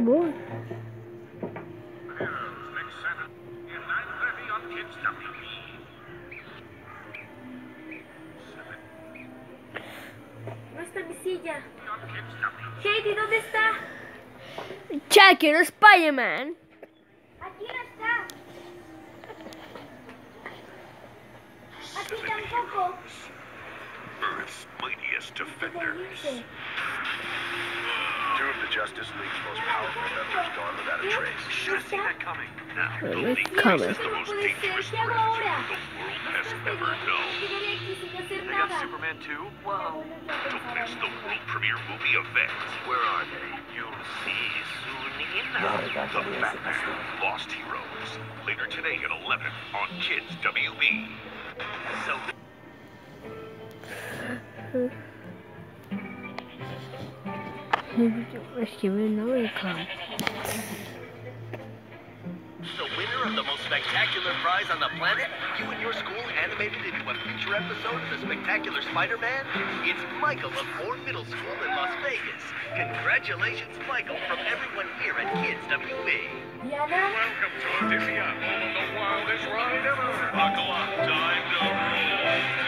Voy. Next Saturday at 9:30 on Kids WB. No está mi silla. On Kids WB. Heidi, ¿dónde está? Ya quiero Spider-Man. Aquí no está. Aquí tampoco. Earth's mightiest defenders. Justice League's most powerful members gone without a trace. Should have seen that coming. Now, the Well, League it's coming. faces the most No puede ser. dangerous ¿Qué threat the world has ever known. Quedaré aquí sin hacer They got. Superman 2? Ya Wow. vuelvo a Don't miss the world premiere movie event. Where are they? You'll see soon enough. The Batman Lost Heroes. Later today at 11 on Kids WB. So Es que me no me cae. The winner of the most spectacular prize on the planet? You and your school animated into a future episode of The Spectacular Spider-Man? It's Michael of Ford Middle School in Las Vegas. Congratulations, Michael, from everyone here at Kids WB. Diana, Welcome to Odyssea, the wildest ride ever. Buckle up, time to roll. To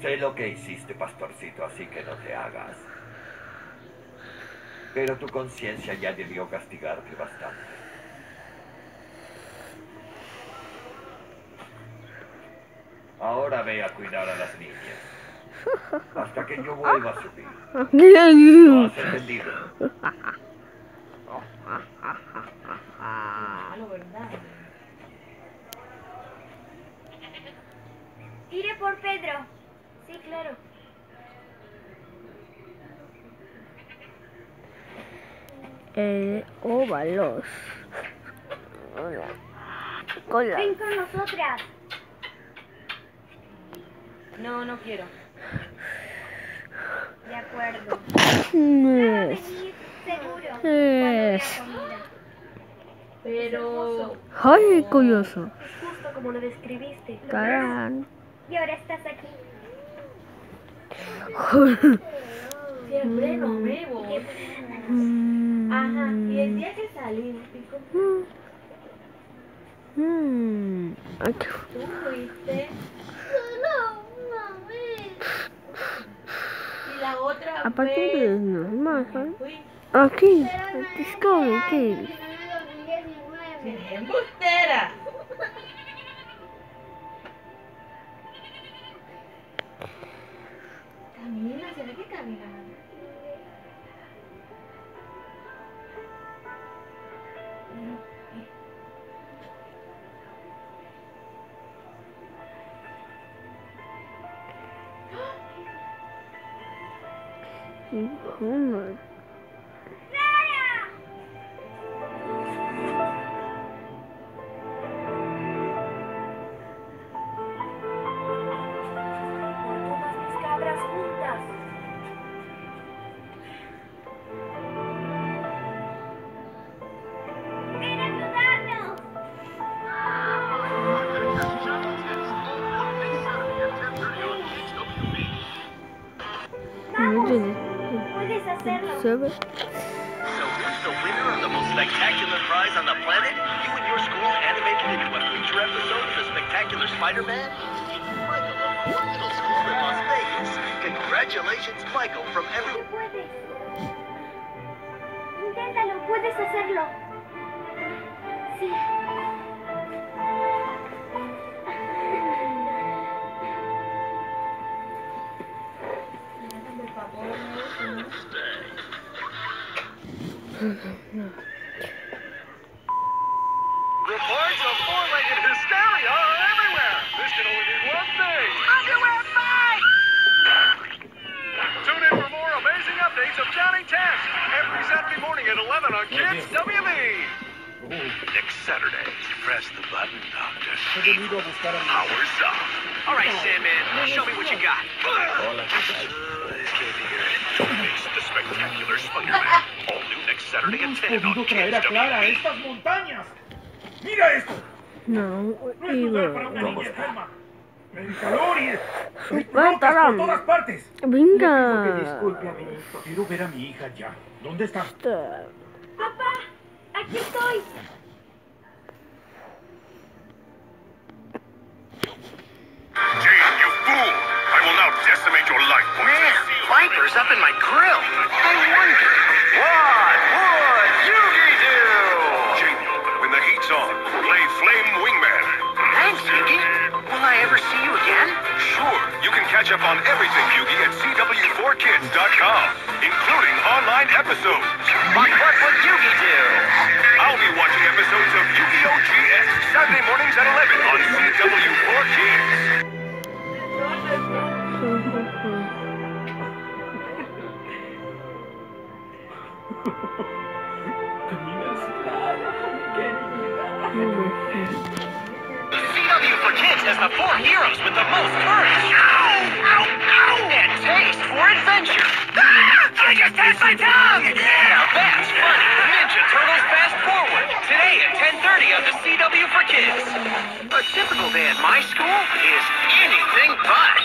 Sé lo que hiciste, pastorcito, así que no te hagas. Pero tu conciencia ya debió castigarte bastante. Ahora ve a cuidar a las niñas. Hasta que yo vuelva a subir. ¿Lo has entendido? Pedro. Sí, claro. Eh, óvalos. Hola. Cola. Ven con nosotras. No, no quiero. De acuerdo. Mm, Venir, seguro. Es. comida. Pero. Ay, curioso. Es justo como lo describiste. Tarán. Y ahora estás aquí. Siempre nos vemos. Ajá. Y el día que salimos, pico, Mm. Ay, tú fuiste. Y la otra Aparte de normal, ¿sabes? Fui. Aquí, Discovery Kids. ¡Qué embustera! あの色じゃなきゃダメだな。 이거는 ve. So who's the winner of the most spectacular prize on the planet? You and your school animated into a feature episode of The Spectacular Spider-Man? It's Michael of Ford Middle School in Las Vegas. Congratulations, Michael, from every... Puedes. Inténtalo, puedes hacerlo. Sí. Reports of four-legged hysteria are everywhere. This can only mean one thing. Underwear fight! Tune in for more amazing updates of Johnny Test every Saturday morning at 11 on Kids WB. Next Saturday, press the button, Doctor. He venido a buscar a mi hija. Powers up. All right, Sandman, show me what you got. Hola, ¿qué tal? It's the spectacular Spider-Man. No hemos 10 on podido traer a Clara a estas montañas. ¡Mira esto! No, No es lugar para una niña enferma. El calor y... Caramba. por todas partes. Venga. Disculpe, amiguito. Quiero ver a mi hija ya. ¿Dónde está? Papá, aquí estoy. Jane, you fool! I will now decimate your life force. Viper's up in my grill. I wonder. What would Yugi do? Jaden, when the heat's on, play Flame Wingman. Thanks, Yugi. Will I ever see you again? Sure, you can catch up on everything Yugi at CW4Kids.com, including online episodes. But what would Yugi do? I'll be watching episodes of Yu-Gi-Oh! GX Saturday mornings at 11 on CW4Kids. Camina CW for Kids has the four heroes with the most courage. Ow! Ow! Ow! And taste for adventure. Ah! I just had my tongue! Now that's funny. Ninja Turtles Fast Forward. Today at 10.30 on the CW for Kids. A typical day at my school is anything but.